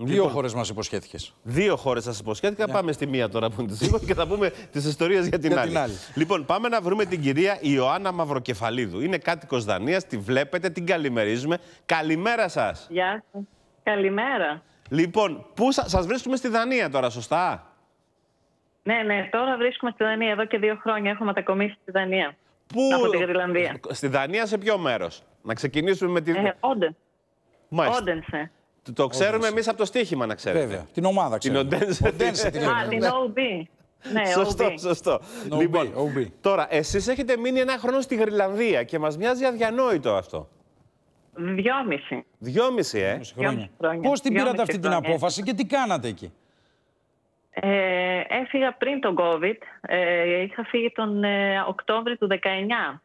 Δύο χώρες μας υποσχέθηκες. Δύο χώρες σας υποσχέθηκα. Πάμε στη μία τώρα που είναι της και θα πούμε τις ιστορίες για την Για άλλη. την άλλη. Λοιπόν, πάμε να βρούμε την κυρία Ιωάννα Μαυροκεφαλίδου. Είναι κάτοικος Δανίας, τη βλέπετε, την καλημερίζουμε. Καλημέρα σας. Γεια σας. Καλημέρα. Λοιπόν, πού σα σας βρίσκουμε στη Δανία τώρα, σωστά; Ναι, ναι, τώρα βρίσκομαι στη Δανία. Εδώ και δύο χρόνια έχω μετακομίσει στη Δανία. Πού... Από τη Γρυλανδία. Στη Δανία σε ποιο μέρος; Να ξεκινήσουμε με τη. Ε, Όντεν. Μάλιστα. Όντενσε. Το- Το ξέρουμε εμείς από το στοίχημα, να ξέρετε. Βέβαια. Την ομάδα Την ξέρουμε. Οντένσε. Οντένσε τη Α, λέμε. την OB. Ναι, Σωστό, OB. σωστό. OB, λοιπόν, OB. τώρα, εσείς έχετε μείνει ένα χρόνο στη Γρυλανδία και μας μοιάζει αδιανόητο αυτό. Δυόμιση. Δυόμιση, ε. Χρόνια. χρόνια. Πώς την πήρατε Δυόμιση αυτή την χρόνια. απόφαση και τι κάνατε εκεί; Ε, έφυγα πριν τον COVID. Ε, είχα φύγει τον ε, Οκτώβρη του 19.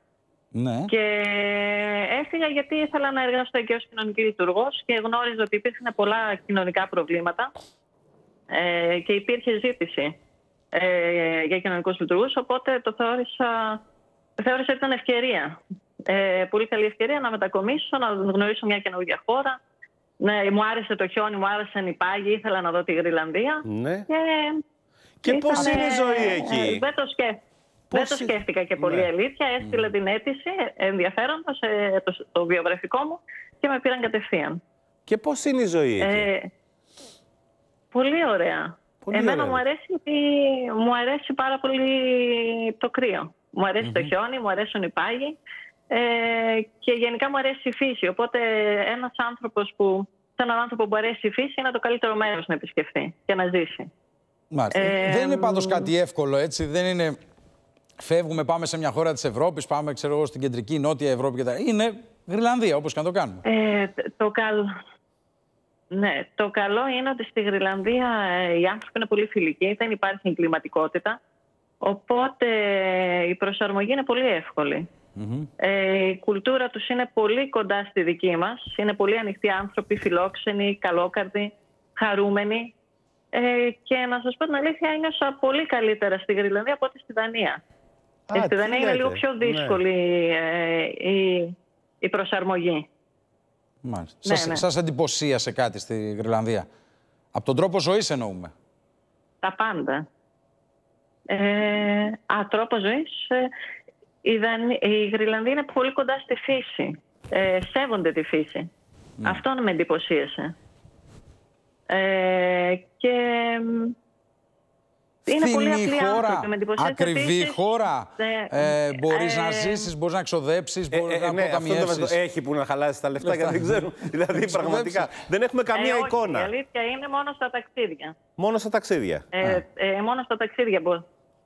Ναι. Και έφυγα γιατί ήθελα να εργαστώ και ως κοινωνική λειτουργός και γνώριζα ότι υπήρχαν πολλά κοινωνικά προβλήματα ε, και υπήρχε ζήτηση ε, για κοινωνικούς λειτουργούς, οπότε το θεώρησα, θεώρησα ότι ήταν ευκαιρία. Ε, πολύ καλή ευκαιρία να μετακομίσω, να γνωρίσω μια καινούργια χώρα. Ναι, μου άρεσε το χιόνι, μου άρεσαν οι πάγοι, ήθελα να δω τη Γρυλανδία. Ναι. Και, Και πώς ήταν, είναι η ζωή ε, εκεί. Δεν το, σκέφ... δεν Πώς το είναι- σκέφτηκα και πολύ Ναι. αλήθεια. Έστειλα την αίτηση ενδιαφέροντας ε, το, το βιογραφικό μου και με πήραν κατευθείαν. Και πώς είναι η ζωή εκεί; Ε, πολύ ωραία. Πολύ Εμένα ωραία. μου αρέσει, γιατί μου αρέσει πάρα πολύ το κρύο. Μου αρεσει το χιόνι, μου αρέσουν οι πάγοι ε, και γενικά μου αρέσει η φύση. Οπότε ένας άνθρωπος που, σε έναν άνθρωπο που αρέσει η φύση είναι το καλύτερο μέρος να επισκεφθεί και να ζήσει. Μάλιστα. Ε, δεν είναι πάντως μ, κάτι εύκολο έτσι. Δεν είναι. Φεύγουμε, πάμε σε μια χώρα της Ευρώπης, πάμε ξέρω εγώ, στην κεντρική, νότια Ευρώπη και τα. Είναι Γρυλανδία, όπως και να το κάνουμε. Ε, το, καλ... ναι, το καλό είναι ότι στη Γρυλανδία ε, οι άνθρωποι είναι πολύ φιλικοί, δεν υπάρχει εγκληματικότητα. Οπότε η προσαρμογή είναι πολύ εύκολη. Ε, η κουλτούρα τους είναι πολύ κοντά στη δική μας. Είναι πολύ ανοιχτοί άνθρωποι, φιλόξενοι, καλόκαρδοι, χαρούμενοι. Ε, και να σας πω την αλήθεια, ένιωσα πολύ καλύτερα στη Γρυλανδία από ότι στη Δανία. Α, Ε, στη τι Δανία είναι λέτε; λίγο πιο Ναι. δύσκολη ε, η, η προσαρμογή. Μάλιστα. Ναι, σας, ναι. σας εντυπωσίασε κάτι στη Γρυλανδία; Από τον τρόπο ζωής εννοούμε. Τα πάντα. Ε, α, τρόπο ζωής. Ε, η, Δανη- η Γρυλανδία είναι πολύ κοντά στη φύση. Ε, σέβονται τη φύση. Αυτό με εντυπωσίασε. Ε, και μ, είναι πολύ Φθηνή απλή χώρα, άνθρωποι. Με εντυπωσίασε ακριβή επίσης, χώρα. ε, Ε, μπορείς να ε, ζήσεις, μπορείς να ξοδέψεις, Ε, μπορείς ε, να ναι, αυτό το αποταμιεύσεις. βασικό. Έχει που να χαλάσεις τα λεφτά, Λεφτά. γιατί δεν ξέρουν. δηλαδή, πραγματικά. Δεν έχουμε καμία ε, όχι, εικόνα. Η αλήθεια είναι μόνο στα ταξίδια. Μόνο στα ταξίδια. Ε, ε, μόνο στα ταξίδια μπο-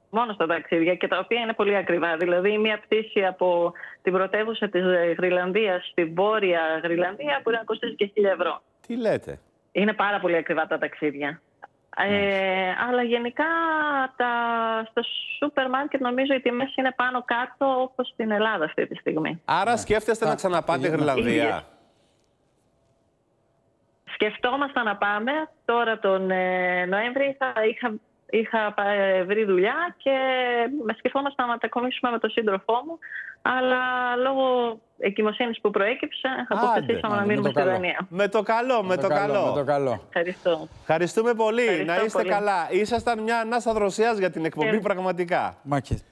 Μόνο στα ταξίδια και τα οποία είναι πολύ ακριβά. Δηλαδή, μία πτήση από την πρωτεύουσα της Γρυλανδίας στη βόρεια Γρυλανδία μπορεί να κοστίσει και 1000 ευρώ. Τι λέτε; Είναι πάρα πολύ ακριβά τα ταξίδια. Ε, αλλά γενικά τα, στα σούπερ μάρκετ νομίζω οι τιμές είναι πάνω κάτω όπως στην Ελλάδα αυτή τη στιγμή. Άρα σκέφτεστε να ξαναπάτε πήγαινα. Γρυλανδία. Σκεφτόμασταν να πάμε τώρα τον ε, Νοέμβρη. Είχα, είχα, είχα πα- ε, βρει δουλειά και με σκεφτόμασταν να μετακομίσουμε με τον σύντροφό μου. Αλλά λόγω εγκυμοσύνης που προέκυψε, αποφασίσαμε άντε, να με μείνουμε το στη καλό. Δανία. Με το καλό, με το καλό. Με το καλό. Ευχαριστώ. Ευχαριστούμε πολύ. Ευχαριστώ να είστε πολύ. καλά. Ήσασταν μια ανάσα δροσιάς για την εκπομπή, Ε. πραγματικά. Μάκη.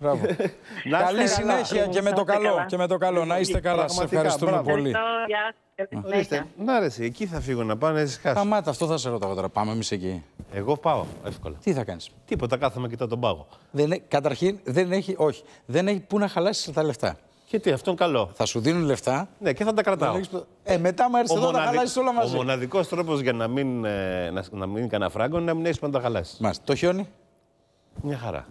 Μπράβο. Να είστε Καλή καλά. συνέχεια και με το Να είστε καλό. καλά. Και με το καλό. Να είστε καλά. Σας Πραγματικά, ευχαριστούμε μπράβο. πολύ. Ευχαριστώ. Γεια σας. Καλή Ορίστε. συνέχεια. Να ρε, εσύ, εκεί θα φύγω να πάω να ησυχάσω. Σταμάτα, αυτό θα σε ρωτάω τώρα. Πάμε εμείς εκεί. Εγώ πάω, εύκολα. Τι θα κάνεις; Τίποτα, κάθομαι κοιτάω τον πάγο. Δεν, έ- καταρχήν δεν έχει, όχι, δεν έχει πού να χαλάσεις τα λεφτά. Και τι, αυτό είναι καλό. Θα σου δίνουν λεφτά. Ναι, και θα τα κρατάω. δεν έχεις πο- Ε, μετά μου έρθεις εδώ να χαλάσεις όλα ο μαζί. μοναδικός τρόπος για να μην, ε, να, να μην κανένα φράγκο είναι να μην έχεις πάντα χαλάσεις. Μάλιστα. Το χιόνι, Μια χαρά.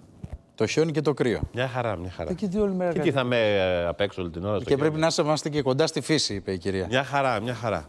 Το χιόνι και το κρύο. Μια χαρά, μια χαρά. Και τι όλη μέρα Και τι κάνει. θα με ε, απ' έξω όλη την ώρα. στο Και χιόνι. πρέπει να είμαστε και κοντά στη φύση, είπε η κυρία. Μια χαρά, μια χαρά.